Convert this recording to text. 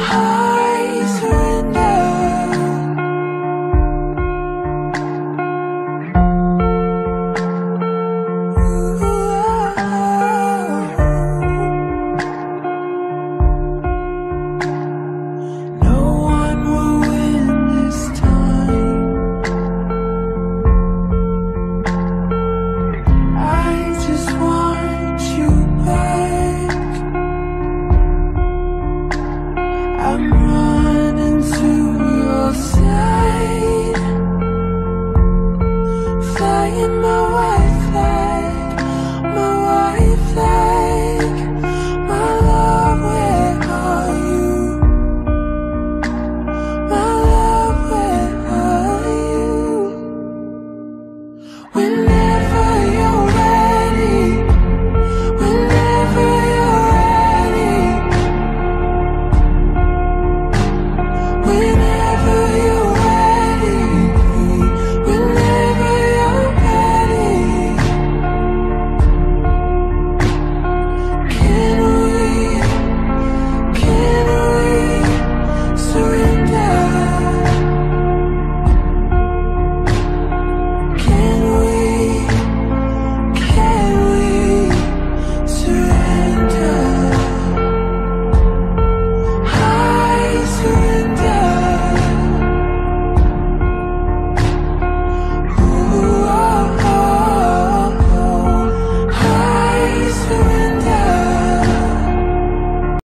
Oh.